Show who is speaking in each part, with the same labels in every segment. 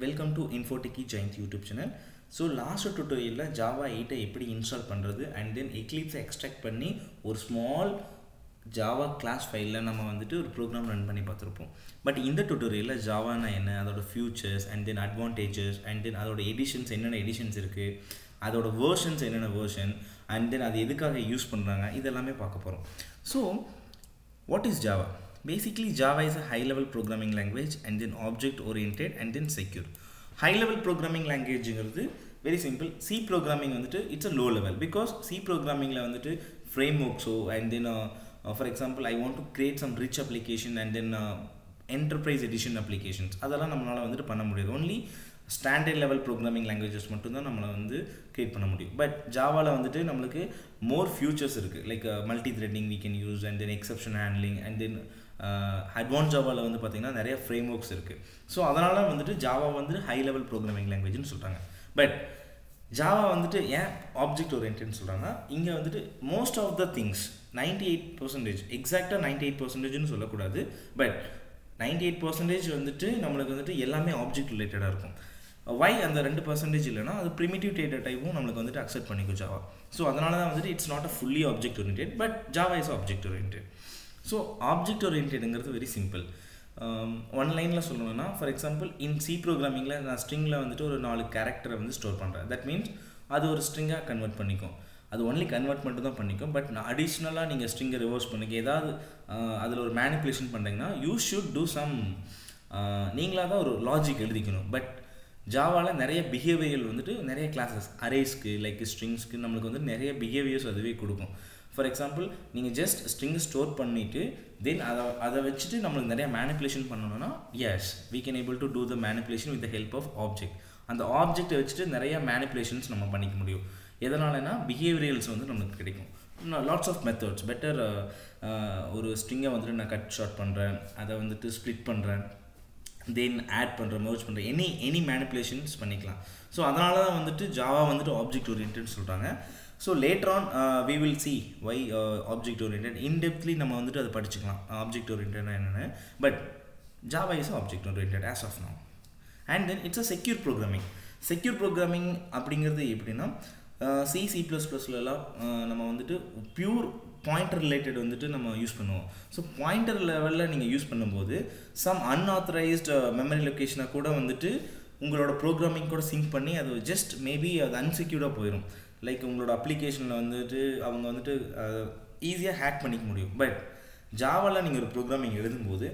Speaker 1: Welcome to Infotechie Jayanth YouTube channel so last டுட்டோரியலில் Java எயிட்டை எப்படி install பண்ணுறது and then எக்லிப்ஸை extract பண்ணி ஒரு ஸ்மால் ஜாவா கிளாஸ் ஃபைலில் நம்ம வந்துட்டு ஒரு ப்ரோக்ராம் ரன் பண்ணி பார்த்துருப்போம். பட் இந்த டுட்டோரியலில் ஜாவானா என்ன அதோட features and then advantages and then அதோட எடிஷன்ஸ் என்னென்ன எடிஷன்ஸ் இருக்குது அதோட வேர்ஷன்ஸ் என்னென்ன வேர்ஷன் அண்ட் தென் அது எதுக்காக யூஸ் பண்ணுறாங்க இதெல்லாமே பார்க்க போகிறோம் so what is Java basically Java is a high level programming language and then object oriented and then secure high level programming லாங்குவேஜுங்கிறது very simple C programming வந்துட்டு it's a low level because C ப்ரோக்ராமிங்கில் வந்துட்டு frame ஒர்க்ஸோ and then for example I want to create some rich application and then enterprise edition applications அதெல்லாம் நம்மளால் வந்துட்டு பண்ண முடியாது. Only standard level programming languages மட்டும்தான் நம்மளை வந்து க்ரியேட் பண்ண முடியும். பட் ஜாவாவில் வந்துட்டு நம்மளுக்கு மோர் ஃபியூச்சர்ஸ் இருக்குது like multi threading we can use and then exception handling and then advance ஜாவாவில் வந்து பார்த்திங்கன்னா நிறைய ஃப்ரேம் ஒர்க்ஸ் இருக்குது ஸோ அதனால் வந்துட்டு ஜாவா வந்துட்டு ஹை லெவல் ப்ரோக்ராமிங் லாங்குவேஜ்னு சொல்கிறாங்க பட் ஜாவா வந்துட்டு ஏன் ஆப்ஜெக்ட் ஓரியன்ட்னு சொல்கிறாங்கன்னா இங்கே வந்துட்டு most of the things ninety eight percentage எக்ஸாக்டாக நைன்டி எயிட் பர்சன்டேஜ்னு சொல்லக்கூடாது. பட் நைன்டி எயிட் பர்சன்டேஜ் வந்துட்டு நம்மளுக்கு வந்துட்டு எல்லாமே ஆப்ஜெக்ட் ரிலேட்டடாக இருக்கும். வை அந்த ரெண்டு பர்சன்டேஜ் இல்லைனா அது ப்ரிமிட்டிவ் டேட்டா டைப்பும் நம்மளுக்கு வந்துட்டு அக்செப்ட் பண்ணிக்கும் ஜாவா ஸோ அதனால தான் வந்துட்டு it's not a fully object oriented but Java is object oriented so object ஓரியன்டெடுங்கிறது very simple one லைனில் சொல்லணும்னா ஃபார் எக்ஸாம்பிள் இன் சி ப்ரோக்ராமிங்கில் நான் ஸ்ட்ரிங்கில் வந்துட்டு ஒரு நாலு கேரக்டரை வந்து ஸ்டோர் பண்ணுறேன் தட் மீன்ஸ் அது ஒரு ஸ்ட்ரிங்காக கன்வெர்ட் பண்ணிக்கும். அது ஒன்லி கன்வெர்ட் மட்டும் தான் பண்ணிக்கும். பட் நான் அடிஷ்னலாக நீங்கள் ஸ்ட்ரிங்கை ரிவர்ஸ் பண்ணுங்க. ஏதாவது அதில் ஒரு மேனிப்புலேஷன் பண்ணுறீங்கன்னா யூ ஷுட் டூ சம் நீங்களாக தான் ஒரு லாஜிக் எழுதிக்கணும். பட் ஜாவாவில் நிறைய பிஹேவியர் வந்துட்டு நிறைய கிளாஸஸ் அரேஸ்க்கு லைக் ஸ்ட்ரிங்ஸ்க்கு நம்மளுக்கு வந்து நிறைய பிஹேவியர்ஸ் அதுவே கொடுக்கும். ஃபார் எக்ஸாம்பிள் நீங்கள் ஜஸ்ட் ஸ்ட்ரிங் ஸ்டோர் பண்ணிவிட்டு தென் அதை அதை வச்சுட்டு நம்மளுக்கு நிறைய மேனிப்புலேஷன் பண்ணணும்னா yes we can able to do the manipulation with the help of object அந்த ஆப்ஜெக்டை வச்சுட்டு நிறைய மேனிப்புலேஷன்ஸ் நம்ம பண்ணிக்க முடியும். எதனாலனா பிஹேவியல்ஸ் வந்து நம்மளுக்கு கிடைக்கும். லாட்ஸ் ஆஃப் மெத்தட்ஸ் பெட்டர் ஒரு ஸ்ட்ரிங்கை வந்துட்டு நான் கட் ஷார்ட் பண்ணுறேன் அதை வந்துட்டு ஸ்ப்ளிட் பண்ணுறேன் தென் ஆட் பண்ணுறேன் மர்ஜ் பண்ணுறேன் எனி எனி மேனிப்புலேஷன்ஸ் பண்ணிக்கலாம். ஸோ அதனால தான் வந்துட்டு ஜாவா வந்துட்டு ஆப்ஜெக்ட் ஓரியன்ட்னு சொல்கிறாங்க so later on we will see why object orient indepthly நம்ம வந்துட்டு அதை படிச்சுக்கலாம். ஆப்ஜெக்ட் ஓரியன்ட்னா என்னென்னு. But Java is object orient as of now and then it's a secure programming secure programming அப்படிங்கிறது எப்படின்னா uh, சி சி ப்ளஸ் ப்ளஸ்லலாம் uh, நம்ம வந்துட்டு ப்யூர் பாயிண்டர் ரிலேட்டட் வந்துட்டு நம்ம யூஸ் பண்ணுவோம். ஸோ பாயிண்டர் லெவலில் நீங்கள் யூஸ் பண்ணும்போது சம் அன்ஆத்தரைஸ்டு மெமரி லொக்கேஷனை கூட வந்துட்டு உங்களோட ப்ரோக்ராமிங் கூட சிங்க் பண்ணி அது ஜஸ்ட் மேபி அது அன்செக்யூர்டாக போயிடும் லைக் உங்களோட அப்ளிகேஷனில் வந்துட்டு அவங்க வந்துட்டு ஈஸியாக ஹேக் பண்ணிக்க முடியும். பட் ஜாவாவில் நீங்கள் ஒரு ப்ரோக்ராமிங் எழுதும்போது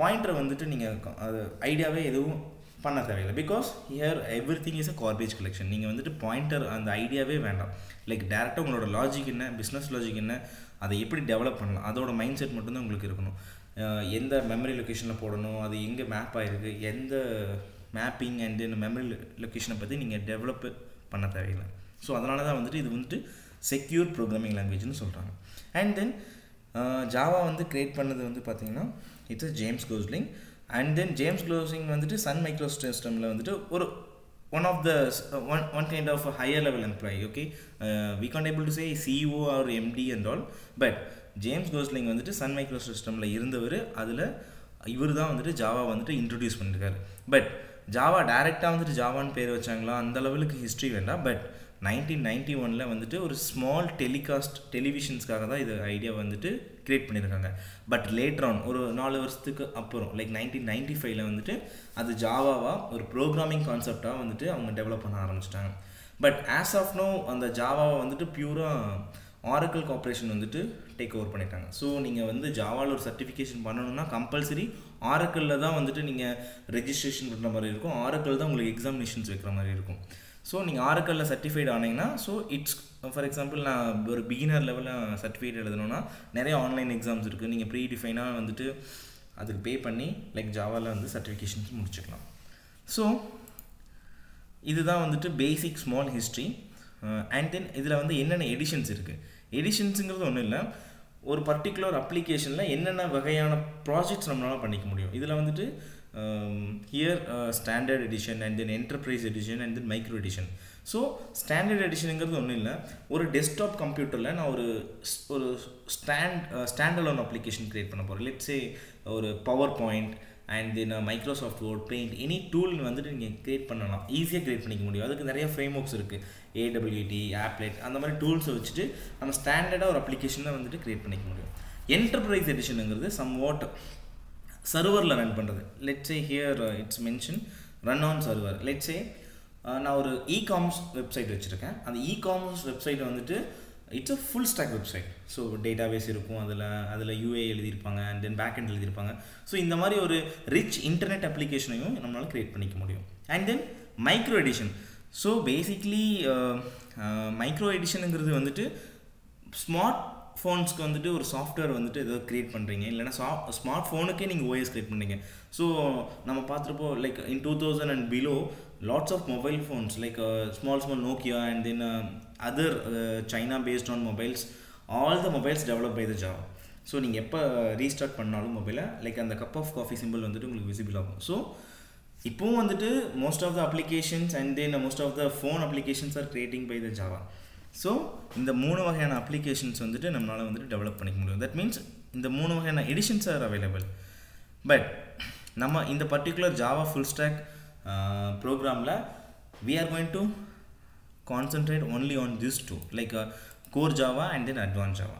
Speaker 1: பாயிண்டரை வந்துட்டு நீங்கள் அது ஐடியாவே எதுவும் பண்ண தேவையில்லை. Because here every thing is a garbage collection நீங்கள் வந்துட்டு பாயிண்டர் அந்த ஐடியாவே வேண்டாம். லைக் டேரெக்டாக உங்களோட லாஜிக் என்ன பிஸ்னஸ் லாஜிக் என்ன அதை எப்படி டெவலப் பண்ணலாம் அதோட மைண்ட் செட் மட்டும்தான் உங்களுக்கு இருக்கணும். எந்த மெமரி லொக்கேஷனில் போடணும் அது எங்கே மேப் ஆகிருக்கு எந்த மேப்பிங் அண்ட் இந்த மெமரி லொக்கேஷனை பற்றி நீங்கள் டெவலப் பண்ண தேவையில்லை. ஸோ அதனால தான் வந்துட்டு இது வந்துட்டு செக்யூர் ப்ரோக்ராமிங் லாங்குவேஜ்னு சொல்கிறாங்க அண்ட் தென் ஜாவா வந்து க்ரியேட் பண்ணது வந்து பார்த்தீங்கன்னா it's James Gosling and then James closing வந்துட்டு சன் மைக்ரோ சிஸ்டமில் வந்துட்டு ஒரு one of the one one kind of higher level employee okay we can able to say CEO or MD and all but James Gosling வந்துட்டு Sun micro சிஸ்டமில் இருந்தவர் அதில் இவர் தான் வந்துட்டு ஜாவா வந்துட்டு இன்ட்ரடியூஸ் பண்ணியிருக்காரு பட் ஜாவா டேரெக்டாக வந்துட்டு ஜாவான்னு பேர் வச்சாங்களா? அந்த லெவலுக்கு ஹிஸ்ட்ரி வேண்டாம். பட் நைன்டீன் நைன்டி ஒனில் வந்துட்டு ஒரு ஸ்மால் டெலிகாஸ்ட் டெலிவிஷன்ஸ்க்காக தான் இது ஐடியா வந்துட்டு க்ரியேட் பண்ணியிருக்காங்க. பட் லேட்டர் ஆன் ஒரு நாலு வருஷத்துக்கு அப்புறம் லைக் நைன்டீன் நைன்டி ஃபைவ்ல வந்துட்டு அது ஜாவாவாக ஒரு ப்ரோக்ராமிங் கான்செப்டாக வந்துட்டு அவங்க டெவலப் பண்ண ஆரம்பிச்சிட்டாங்க. பட் ஆஸ் ஆஃப் நோ அந்த ஜாவாவை வந்துட்டு பியூராக ஆரக்கிள் கார்பரேஷன் வந்துட்டு டேக் ஓவர் பண்ணிட்டாங்க. ஸோ நீங்கள் வந்து ஜாவாவில் ஒரு சர்டிஃபிகேஷன் பண்ணணும்னா கம்பல்சரி ஆரக்கிளில் தான் வந்துட்டு நீங்கள் ரெஜிஸ்ட்ரேஷன் பண்ணுற மாதிரி இருக்கும். ஆரக்கிள் தான் உங்களுக்கு எக்ஸாமினேஷன்ஸ் வைக்கிற மாதிரி இருக்கும். ஸோ நீங்கள் ஆரக்கல்லில் சர்டிஃபைட் ஆனீங்கன்னா ஸோ இட்ஸ் ஃபார் எக்ஸாம்பிள் நான் ஒரு பிகினர் லெவலில் சர்டிஃபிகேட் எழுதணும்னா நிறைய ஆன்லைன் எக்ஸாம்ஸ் இருக்குது நீங்கள் ப்ரீ டிஃபைனாக வந்துட்டு அதுக்கு பே பண்ணி லைக் ஜாவாவில் வந்து சர்டிஃபிகேஷன்ஸ் முடிச்சுக்கலாம். ஸோ இதுதான் வந்துட்டு basic small history and then இதில் வந்து என்னென்ன எடிஷன்ஸ் இருக்குது எடிஷன்ஸுங்கிறது ஒன்றும் இல்லை. ஒரு பர்டிகுலர் அப்ளிகேஷனில் என்னென்ன வகையான ப்ராஜெக்ட்ஸ் நம்மளால் பண்ணிக்க முடியும்? இதில் வந்துட்டு here standard edition and then enterprise edition and then micro edition so standard எடிஷனுங்கிறது ஒன்றும் இல்லை. ஒரு டெஸ்க்டாப் கம்ப்யூட்டரில் நான் ஒரு ஒரு ஸ்டாண்ட் ஸ்டாண்டலோன் அப்ளிகேஷன் க்ரியேட் பண்ண போகிறேன் லெட்ஸே ஒரு power point and then Microsoft Word paint any tool வந்துட்டு நீங்கள் க்ரியேட் பண்ணலாம். ஈஸியாக க்ரியேட் பண்ணிக்க முடியும். அதுக்கு நிறைய ஃப்ரேம் ஒர்க்ஸ் இருக்குது ஏடபிள்யூடி ஆப்லெட் அந்த மாதிரி டூல்ஸை வச்சுட்டு நம்ம ஸ்டாண்டர்டாக ஒரு அப்ளிகேஷனை வந்துட்டு க்ரியேட் பண்ணிக்க முடியும். என்டர்பிரைஸ் எடிஷனுங்கிறது சம் வாட் சர்வரில் ரன் பண்ணுறது let's say here it's mention run on server let's say நான் ஒரு இ காமர்ஸ் வெப்சைட் வச்சுருக்கேன். அந்த இ காமர்ஸ் வெப்சைட் வந்துட்டு it's a full stack website so database இருக்கும் அதில் அதில் யூஏ எழுதியிருப்பாங்க அண்ட் தென் பேக் அண்ட் எழுதியிருப்பாங்க. ஸோ இந்த மாதிரி ஒரு ரிச் இன்டர்நெட் அப்ளிகேஷனையும் நம்மளால் க்ரியேட் பண்ணிக்க முடியும். And then micro edition so basically micro எடிஷனுங்கிறது வந்துட்டு ஸ்மார்ட் ஃபோன்ஸ்க்கு வந்துட்டு ஒரு சாஃப்ட்வேர் வந்துட்டு ஏதோ க்ரியேட் பண்ணுறீங்க இல்லைனா சா ஸ்மார்ட் ஃபோனுக்கே நீங்கள் ஓஎஸ் க்ரியேட் பண்ணுறீங்க ஸோ நம்ம பார்த்துருப்போம் like in two thousand and below lots of mobile phones like small small Nokia and then other China based on mobiles all the mobiles develop by the Java so நீங்கள் எப்போ restart பண்ணாலும் மொபைலை like அந்த cup of coffee simple வந்துட்டு உங்களுக்கு visible ஆகும். So இப்போவும் வந்துட்டு most of the applications and then most of the phone applications are creating by the Java so இந்த மூணு வகையான அப்ளிகேஷன்ஸ் வந்துட்டு நம்மளால் வந்துட்டு டெவலப் பண்ணிக்க முடியும். தட் மீன்ஸ் இந்த மூணு வகையான எடிஷன்ஸ் ஆர் அவைலபிள் பட் நம்ம இந்த பர்டிகுலர் ஜாவா ஃபுல் ஸ்டாக் ப்ரோக்ராமில் we are going to concentrate only on this two like core Java and then advance Java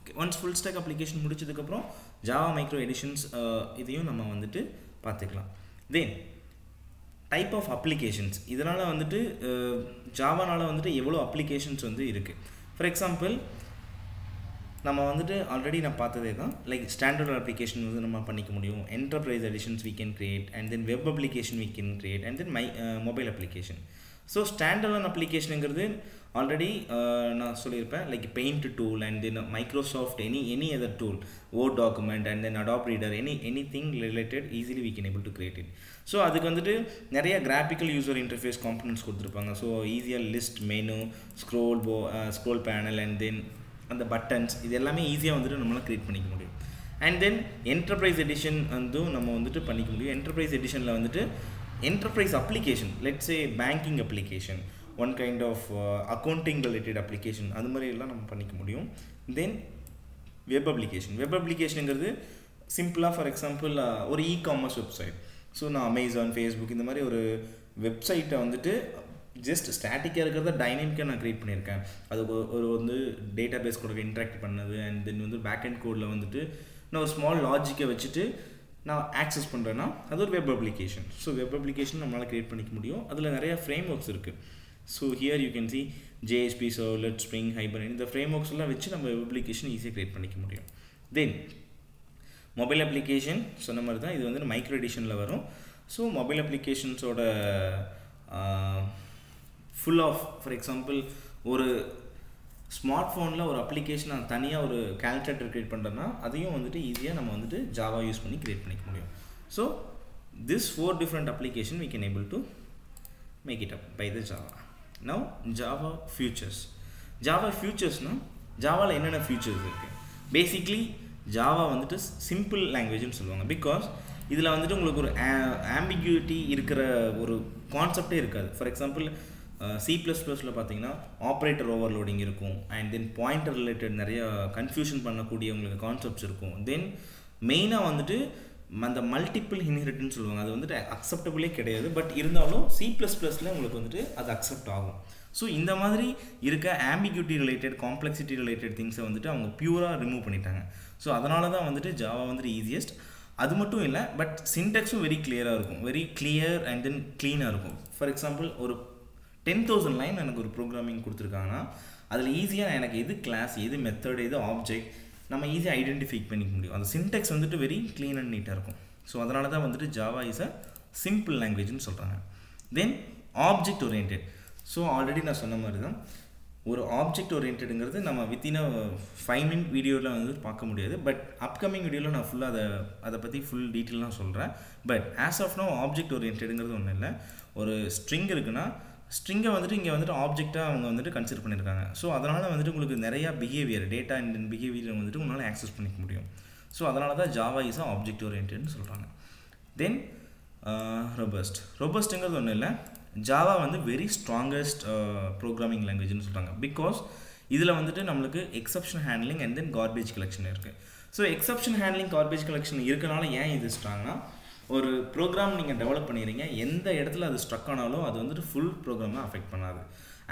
Speaker 1: okay once full stack application முடிச்சதுக்கப்புறம் Java micro editions இதையும் நம்ம வந்துட்டு பார்த்துக்கலாம். தென் type of applications இதனால் வந்துட்டு ஜாவானால் வந்துட்டு எவ்வளோ அப்ளிகேஷன்ஸ் வந்து இருக்குது ஃபார் எக்ஸாம்பிள் நம்ம வந்துட்டு ஆல்ரெடி நான் பார்த்ததே தான் லைக் ஸ்டாண்டர்ட் அப்ளிகேஷன் வந்து நம்ம பண்ணிக்க முடியும். Enterprise editions we can create and then web application we can create and then my mobile application so standard அப்ளிகேஷனுங்கிறது already நான் சொல்லியிருப்பேன். Like paint tool and then Microsoft any any other tool oh document and then Adobe reader any any thing related easily we can able to create it so அதுக்கு வந்துட்டு நிறைய graphical user interface components கொடுத்துருப்பாங்க. So ஈஸியாக list menu scroll போ scroll panel and தென் அந்த buttons இது எல்லாமே ஈஸியாக வந்துட்டு நம்மளால் க்ரியேட் பண்ணிக்க முடியும். அண்ட் தென் என்டர்பிரைஸ் எடிஷன் வந்து நம்ம வந்துட்டு பண்ணிக்க முடியும். என்டர்பிரைஸ் எடிஷனில் வந்துட்டு enterprise application let's a banking application one kind of accounting related application அது மாதிரி எல்லாம் நம்ம பண்ணிக்க முடியும். தென் வெப் அப்ளிகேஷன் வெப் அப்ளிகேஷனுங்கிறது சிம்பிளாக ஃபார் எக்ஸாம்பிள் ஒரு இ காமர்ஸ் வெப்சைட் ஸோ நான் அமேசான் ஃபேஸ்புக் இந்த மாதிரி ஒரு வெப்சைட்டை வந்துட்டு ஜஸ்ட் ஸ்டாட்டிக்காக இருக்கிறத டைனமிக்காக நான் க்ரியேட் பண்ணியிருக்கேன். அது ஒரு வந்து டேட்டா பேஸ் கூட இன்ட்ராக்ட் பண்ணது அண்ட் தென் வந்து பேக் அண்ட் கோடில் வந்துட்டு நான் ஒரு ஸ்மால் லாஜிக்கை வச்சுட்டு நான் ஆக்சஸ் பண்ணுறேன்னா அது ஒரு web application so web application நம்மளால் க்ரியேட் பண்ணிக்க முடியும். அதில் நிறைய ஃப்ரேம் ஒர்க்ஸ் இருக்குது so here you can see JSP servlet spring hyper இந்த ஃப்ரேம் ஒர்க்ஸ் எல்லாம் வச்சு நம்ம வெப் அப்ளிகேஷன் ஈஸியாக க்ரியேட் பண்ணிக்க முடியும். தென் மொபைல் அப்ளிகேஷன் சொன்ன மாதிரி தான் இது வந்து மைக்ரோ எடிஷனில் வரும். ஸோ மொபைல் அப்ளிகேஷன்ஸோட ஃபுல் ஆஃப் ஃபார் எக்ஸாம்பிள் ஒரு ஸ்மார்ட் ஃபோனில் ஒரு அப்ளிகேஷன் நான் தனியாக ஒரு கேல்குலேட்டர் க்ரியேட் பண்ணுறேன்னா அதையும் வந்துட்டு ஈஸியாக நம்ம வந்துட்டு ஜாவா யூஸ் பண்ணி க்ரியேட் பண்ணிக்க முடியும். So this four different application we can able to make it up by the Java now Java futures Java futuresனால் ஜாவாவில் என்னென்ன ஃபியூச்சர்ஸ் இருக்குது பேசிக்லி ஜாவா வந்துட்டு சிம்பிள் லாங்குவேஜ்னு சொல்லுவாங்க. பிகாஸ் இதில் வந்துட்டு உங்களுக்கு ஒரு ஆம்பிகியூட்டி இருக்கிற ஒரு கான்செப்டே இருக்காது. ஃபார் எக்ஸாம்பிள் சி ப்ளஸ் ப்ளஸில் பார்த்தீங்கன்னா ஆப்ரேட்டர் ஓவர்லோடிங் இருக்கும். அண்ட் தென் பாயிண்டர் ரிலேட்டட் நிறைய கன்ஃபியூஷன் பண்ணக்கூடிய உங்களுக்கு கான்செப்ட்ஸ் இருக்கும் தென் மெயினாக வந்துட்டு அந்த மல்டிபிள் இன்ஹெரிட்னு சொல்லுவாங்க. அது வந்துட்டு அக்செப்டபிளே கிடையாது. பட் இருந்தாலும் சி ப்ளஸ் ப்ளஸில் உங்களுக்கு வந்துட்டு அது அக்செப்ட் ஆகும். ஸோ இந்த மாதிரி இருக்க ஆம்பிக்யூட்டி ரிலேட்டட் காம்ப்ளெக்சிட்டி ரிலேட்டட் திங்ஸை வந்துட்டு அவங்க பியூராக ரிமூவ் பண்ணிட்டாங்க. ஸோ அதனால தான் வந்துட்டு ஜாவா வந்துட்டு ஈஸியஸ்ட் அது மட்டும் இல்லை பட் சின்டெக்ஸும் வெரி கிளியராக இருக்கும். வெரி கிளியர் அண்ட் தென் க்ளீனாக இருக்கும். ஃபார் எக்ஸாம்பிள் ஒரு டென் தௌசண்ட் லைன் எனக்கு ஒரு ப்ரோக்ராமிங் கொடுத்துருக்காங்கன்னா அதில் ஈஸியாக எனக்கு எது கிளாஸ் எது மெத்தட் எது ஆப்ஜெக்ட் நம்ம ஈஸியாக ஐடென்டிஃபை பண்ணிக்க முடியும். அந்த சின்டெக்ஸ் வந்துட்டு வெரி க்ளீன் அண்ட் நீட்டாக இருக்கும். ஸோ அதனால தான் வந்துட்டு ஜாவா இஸ் அ சிம்பிள் லாங்குவேஜ்னு சொல்கிறாங்க then object orient so already நான் சொன்ன மாதிரி தான் ஒரு ஆப்ஜெக்ட் ஓரியன்டுங்கிறது நம்ம வித்தின் அ ஃபைவ் மினிட் வீடியோவில் வந்து பார்க்க முடியாது. பட் அப்கமிங் வீடியோவில் நான் ஃபுல்லாக அதை அதை பற்றி ஃபுல் டீட்டெயிலாக சொல்கிறேன் but as of no object ஓரியன்டுங்கிறது ஒன்றும் இல்லை. ஒரு ஸ்ட்ரிங் இருக்குன்னா ஸ்ட்ரிங்கை வந்துட்டு இங்கே வந்துட்டு ஆப்ஜெக்டாக அவங்க வந்துட்டு கன்சிடர் பண்ணியிருக்காங்க ஸோ அதனால் வந்துட்டு உங்களுக்கு நிறையா பிஹேவியர் டேட்டா அண்ட் பிஹேவியர் வந்துட்டு உங்களால் ஆக்சஸ் பண்ணிக்க முடியும். ஸோ அதனால தான் ஜாவா இஸ் ஆப்ஜெக்ட் ஓரியன்ட்னு சொல்கிறாங்க தென் ரொபஸ்ட் uh, ரொபஸ்ட்டுங்கிறது ஒன்றும் இல்லை. ஜாவா வந்து வெரி ஸ்ட்ராங்கஸ்ட் ப்ரோக்ராமிங் லாங்குவேஜ்னு சொல்கிறாங்க பிகாஸ் இதில் வந்துட்டு நம்மளுக்கு exception handling and then garbage collection இருக்குது so exception handling garbage collection இருக்கனால ஏன் இது ஸ்ட்ராங்னா ஒரு ப்ரோக்ராம் நீங்கள் டெவலப் பண்ணிடுறீங்க எந்த இடத்துல அது ஸ்ட்ரக் ஆனாலும் அது வந்துட்டு ஃபுல் ப்ரோக்ராமை அஃபெக்ட் பண்ணாது.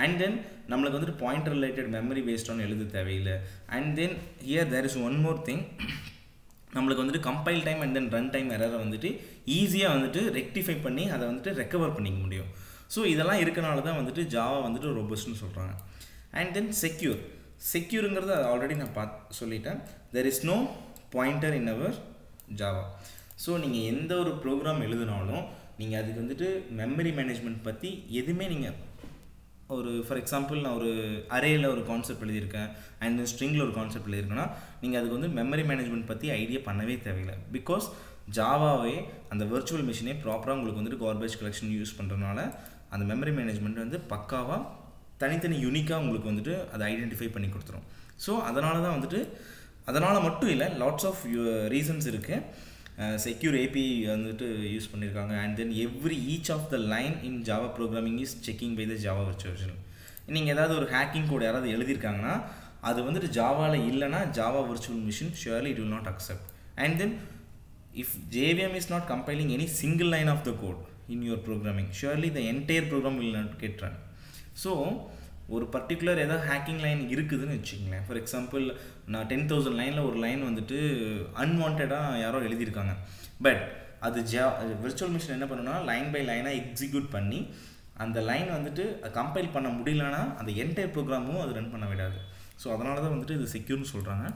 Speaker 1: அண்ட் தென் நம்மளுக்கு வந்துட்டு பாயிண்ட் ரிலேட்டட் மெமரி பேஸ்டான எழுத தேவையில்லை. And then here there is one more thing நம்மளுக்கு வந்துட்டு compile time and then run time எரரை வந்துட்டு ஈஸியாக வந்துட்டு ரெக்டிஃபை பண்ணி அதை வந்துட்டு ரெக்கவர் பண்ணிக்க முடியும். ஸோ இதெல்லாம் இருக்கனால தான் வந்துட்டு ஜாவா வந்துட்டு ரொபஸ்ட்னு சொல்கிறாங்க அண்ட் தென் செக்யூர் செக்யூருங்கிறது ஆல்ரெடி நான் பார்த்து சொல்லிட்டேன். There is no pointer in our Java so நீங்கள் எந்த ஒரு ப்ரோக்ராம் எழுதினாலும் நீங்கள் அதுக்கு வந்துட்டு மெமரி மேனேஜ்மெண்ட் பற்றி எதுவுமே நீங்கள் ஒரு ஃபார் எக்ஸாம்பிள் நான் ஒரு அரேயில் ஒரு கான்செப்ட் எழுதியிருக்கேன் அண்ட் ஸ்ட்ரிங்கில் ஒரு கான்செப்ட் எழுதியிருக்கேன்னா நீங்கள் அதுக்கு வந்து மெமரி மேனேஜ்மெண்ட் பற்றி ஐடியா பண்ணவே தேவையில்லை. பிகாஸ் ஜாவாவே அந்த வர்ச்சுவல் மிஷினே ப்ராப்பராக உங்களுக்கு வந்துட்டு கார்பேஜ் கலெக்ஷன் யூஸ் பண்ணுறதுனால அந்த மெமரி மேனேஜ்மெண்ட் வந்து பக்காவாக தனித்தனி யூனிக்காக உங்களுக்கு வந்துட்டு அதை ஐடென்டிஃபை பண்ணி கொடுத்துரும். ஸோ அதனால தான் வந்துட்டு அதனால் மட்டும் இல்லை லாட்ஸ் ஆஃப் ரீசன்ஸ் uh, இருக்குது செக்யூர் ஏபிஐ வந்துட்டு யூஸ் பண்ணியிருக்காங்க and then every each of the line in Java programming is checking by the Java virtual நீங்கள் ஏதாவது ஒரு ஹேக்கிங் கோட் யாராவது எழுதியிருக்காங்கன்னா அது வந்துட்டு ஜாவாவில் இல்லைனா Java virtual machine surely it will not accept and then if JVM is not compiling any single line of the code in your programming surely the entire program will not get so ஒரு particular ஏதாவது hacking line இருக்குதுன்னு வச்சுக்கங்களேன். For example நான் ten thousand லைனில் ஒரு line வந்துட்டு அன்வான்டாக யாரோ எழுதியிருக்காங்க. பட் அது ஜா விர்ச்சுவல் மிஷின் என்ன பண்ணுன்னா லைன் பை லைனாக எக்ஸிக்யூட் பண்ணி அந்த லைன் வந்துட்டு கம்பைல் பண்ண முடியலன்னா அந்த என்டையர் ப்ரோக்ராமும் அது ரன் பண்ண விடாது. ஸோ அதனால தான் வந்துட்டு இது செக்யூர்னு சொல்கிறாங்க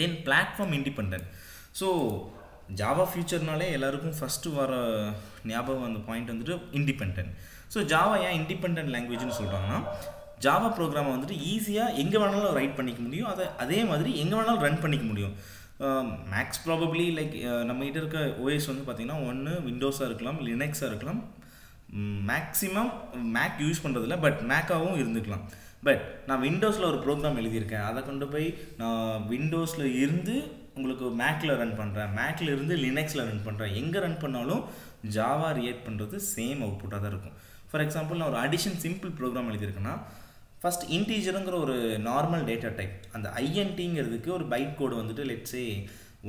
Speaker 1: then platform independent so Java ஃபியூச்சர்னாலே எல்லாருக்கும் ஃபஸ்ட்டு வர ஞாபகம் அந்த பாயிண்ட் வந்துட்டு இண்டிபெண்ட் ஸோ ஜாவா ஏன் இண்டிபெண்ட் லாங்குவேஜ்னு சொல்கிறாங்கன்னா ஜாவா ப்ரோக்ராமை வந்துட்டு ஈஸியாக எங்கே வேணாலும் ரைட் பண்ணிக்க முடியும். அதை அதே மாதிரி எங்கே வேணாலும் ரன் பண்ணிக்க முடியும். மேக்ஸ் ப்ராபப்ளி லைக் நம்மகிட்ட இருக்க ஓஎஸ் வந்து பார்த்திங்கன்னா ஒன்று விண்டோஸாக இருக்கலாம் லினக்ஸாக இருக்கலாம். மேக்ஸிமம் மேக் யூஸ் பண்ணுறதில்ல பட் மேக்காகவும் இருந்துக்கலாம். பட் நான் விண்டோஸில் ஒரு ப்ரோக்ராம் எழுதியிருக்கேன். அதை கொண்டு போய் நான் விண்டோஸில் இருந்து உங்களுக்கு மேக்கில் ரன் பண்ணுறேன் மேக்கில் இருந்து லினக்ஸில் ரன் பண்ணுறேன் எங்கே ரன் பண்ணாலும் ஜாவா ரியேட் பண்ணுறது சேம் அவுட்புட்டாக தான் இருக்கும். ஃபார் எக்ஸாம்பிள் நான் ஒரு அடிஷன் சிம்பிள் ப்ரோக்ராம் எழுதியிருக்கேன்னா ஃபஸ்ட் இன்டீஜருங்கிற ஒரு நார்மல் டேட்டா டைப் அந்த ஐஎன்டிங்கிறதுக்கு ஒரு பைட் கோடு வந்துட்டு let's say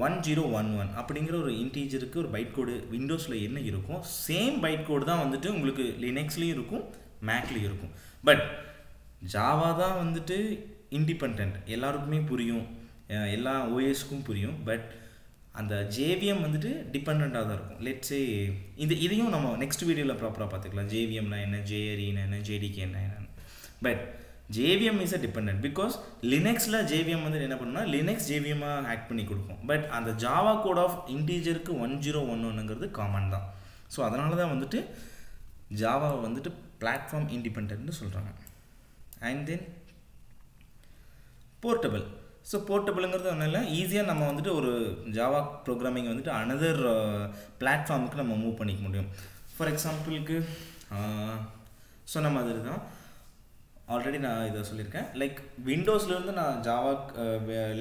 Speaker 1: one zero one one அப்படிங்கிற ஒரு இன்டீஜருக்கு ஒரு பைட் கோடு விண்டோஸில் என்ன இருக்கும் சேம் பைட் கோடு தான் வந்துட்டு உங்களுக்கு லினக்ஸ்லேயும் இருக்கும் மேக்லேயும் இருக்கும். பட் ஜாவா தான் வந்துட்டு இண்டிபெண்ட் எல்லாருக்குமே புரியும். எல்லா ஓஎஸ்க்கும் புரியும். பட் அந்த ஜேவிஎம் வந்துட்டு டிபெண்ட்டாக தான் இருக்கும். லெட்ஸே இது இதையும் நம்ம நெக்ஸ்ட் வீடியோவில் ப்ராப்பராக பார்த்துக்கலாம். ஜேவிஎம்னா என்ன ஜேஆர்இனா என்ன ஜேடிகே என்ன என்னன்னு. But JVM is a depend because லினக்ஸில் ஜேவிஎம் வந்து என்ன பண்ணுன்னா லினக்ஸ் ஜேவிஎம்மாக ஹேக் பண்ணி கொடுக்கும். பட் அந்த ஜாவா கோட் ஆஃப் இன்டீஜருக்கு ஒன் ஜீரோ ஒன் ஒன்னுங்கிறது காமன் தான். ஸோ அதனால தான் வந்துட்டு ஜாவாவை வந்துட்டு பிளாட்ஃபார்ம் இண்டிபெண்ட்னு சொல்கிறாங்க அண்ட் தென் போர்ட்டபிள் ஸோ போர்ட்டபிளுங்கிறது ஒன்றும் இல்லை. ஈஸியாக நம்ம வந்துட்டு ஒரு ஜாவா ப்ரோக்ராமிங் வந்துட்டு அனதர் பிளாட்ஃபார்முக்கு uh, நம்ம மூவ் பண்ணிக்க முடியும். ஃபார் எக்ஸாம்பிளுக்கு uh, சொன்ன மாதிரி தான். ஆல்ரெடி நான் இதை சொல்லியிருக்கேன். லைக் விண்டோஸ்லேருந்து நான் ஜாவா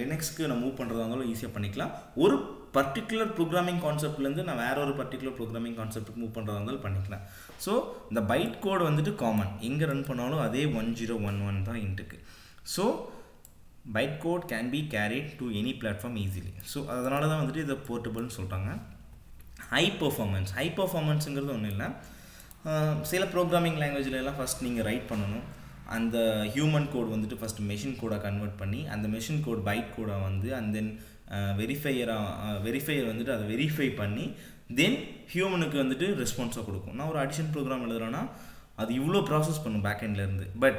Speaker 1: லினக்ஸ்க்கு uh, நான் மூவ் பண்ணுறதா இருந்தாலும் ஈஸியாக பண்ணிக்கலாம். ஒரு பர்டிகுலர் ப்ரோக்ராமிங் கான்செப்ட்லேருந்து நான் வேற ஒரு பர்டிகுலர் ப்ரோக்ராமிங் கான்செப்ட்டுக்கு மூவ் பண்ணுறதா இருந்தாலும் பண்ணிக்கலாம். ஸோ இந்த பைட் கோடு வந்துட்டு காமன் எங்கே ரன் பண்ணாலும் அதே ஒன் ஜீரோ ஒன் ஒன் தான் இன்ட்டுக்கு so byte code can be carried to any platform easily so அதனால தான் வந்துட்டு இதை போர்ட்டபுள்னு சொல்கிறாங்க ஹை பர்ஃபார்மன்ஸ் ஹை பர்ஃபார்மன்ஸுங்கிறது ஒன்றும் இல்லை. சில ப்ரோக்ராமிங் லாங்குவேஜில் எல்லாம் ஃபஸ்ட் நீங்கள் ரைட் பண்ணணும். அந்த ஹியூமன் கோட் வந்துட்டு ஃபஸ்ட் மெஷின் கோடாக கன்வெர்ட் பண்ணி அந்த மெஷின் கோட் பைட் கோடாக வந்து அண்ட் தென் வெரிஃபையராக வெரிஃபையர் வந்துட்டு அதை வெரிஃபை பண்ணி தென் ஹியூமனுக்கு வந்துட்டு ரெஸ்பான்ஸாக கொடுக்கும். நான் ஒரு அடிஷன் ப்ரோக்ராம் எழுதுறேன்னா அது இவ்வளோ ப்ராசஸ் பண்ணும் பேக்எண்ட்லேருந்து பட்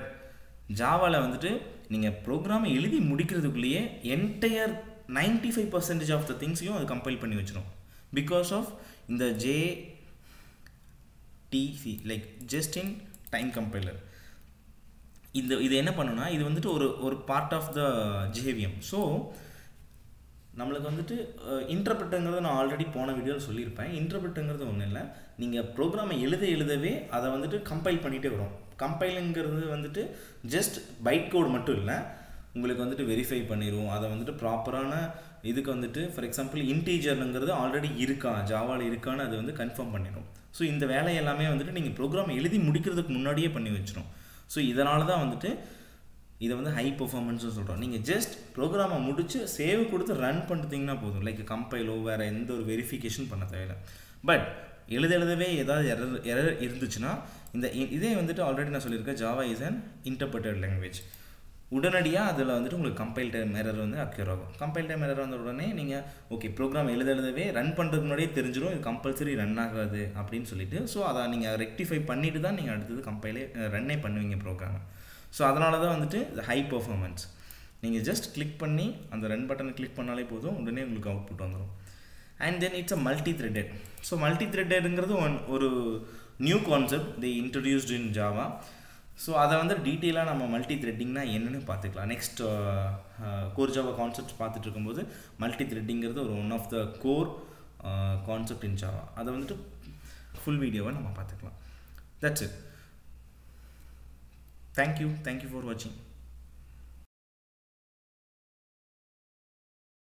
Speaker 1: ஜாவாவில் வந்துட்டு நீங்கள் ப்ரோக்ராமை எழுதி முடிக்கிறதுக்குள்ளேயே entire ninety five percentage of the திங்ஸையும் அது கம்பைல் பண்ணி வச்சிடும் பிகாஸ் ஆஃப் இந்த J TC like just in time compiler இந்த இது என்ன பண்ணுன்னா இது வந்துட்டு ஒரு ஒரு part of the JVM so நம்மளுக்கு வந்துட்டு இன்டர்பிரட்டுங்கிறது நான் ஆல்ரெடி போன வீடியோவில் சொல்லியிருப்பேன். இன்டர்பிரட்டுங்கிறது ஒன்றும் இல்லை. நீங்கள் ப்ரோக்ராமை எழுத எழுதவே அதை வந்துட்டு கம்பைல் பண்ணிகிட்டே வரும். கம்பைலுங்கிறது வந்துட்டு ஜஸ்ட் பைட் கோட் மட்டும் இல்லை. உங்களுக்கு வந்துட்டு வெரிஃபை பண்ணிடுவோம் அதை வந்துட்டு ப்ராப்பரான இதுக்கு வந்துட்டு ஃபார் எக்ஸாம்பிள் இன்டீஜர்னுங்கிறது ஆல்ரெடி இருக்கா? ஜாவாவில் இருக்கான்னு அது வந்து கன்ஃபார்ம் பண்ணிடும் ஸோ இந்த வேலை எல்லாமே வந்துட்டு நீங்கள் ப்ரோக்ராம் எழுதி முடிக்கிறதுக்கு முன்னாடியே பண்ணி வச்சிடும் ஸோ இதனால தான் வந்துட்டு இதை வந்து ஹை பர்ஃபார்மன்ஸ்னு சொல்கிறோம் நீங்கள் ஜஸ்ட் ப்ரோக்ராமை முடித்து சேவ் கொடுத்து ரன் பண்ணிட்டீங்கன்னா போதும். லைக் கம்பைலோ வேறு எந்த ஒரு வெரிஃபிகேஷன் பண்ண தேவையில்லை. பட் எழுத எழுதவே ஏதாவது எரர் எரர் இருந்துச்சுன்னா இந்த இதே வந்துட்டு ஆல்ரெடி நான் சொல்லியிருக்கேன் Java is an interpreted language உடனடியாக அதில் வந்துட்டு உங்களுக்கு கம்பைல் டைம் எரர் வந்து அக்யூர் ஆகும். கம்பைல் டைம் எரர் வந்த உடனே நீங்கள் ஓகே ப்ரோக்ராம் எழுத எழுதவே ரன் பண்ணுறதுக்கு முன்னாடியே தெரிஞ்சிடும் இது கம்பல்சரி ரன் ஆகாது அப்படின்னு சொல்லிட்டு ஸோ அதை நீங்கள் ரெக்டிஃபை பண்ணிட்டு தான் நீங்கள் அடுத்தது கம்பைலே ரன்னே பண்ணுவீங்க ப்ரோக்ராமை ஸோ அதனால தான் வந்துட்டு ஹை பர்ஃபார்மன்ஸ் நீங்கள் ஜஸ்ட் கிளிக் பண்ணி அந்த ரன் பட்டனை கிளிக் பண்ணாலே போதும் உடனே உங்களுக்கு அவுட்புட் வந்துடும் and then it's a multi threaded so multi த்ரெட்டடுங்கிறது one ஒரு new concept the introduced in Java so அதை வந்து டீட்டெயிலாக நம்ம மல்டி த்ரெட்டிங்னா என்னென்னு பார்த்துக்கலாம். நெக்ஸ்ட் கோர் ஜாவா கான்செப்ட்ஸ் பார்த்துட்டு இருக்கும்போது மல்டி த்ரெட்டிங்கிறது ஒரு one of the core concept in Java அதை வந்துட்டு ஃபுல் வீடியோவை நம்ம பார்த்துக்கலாம். That's it thank you thank you for வாட்சிங்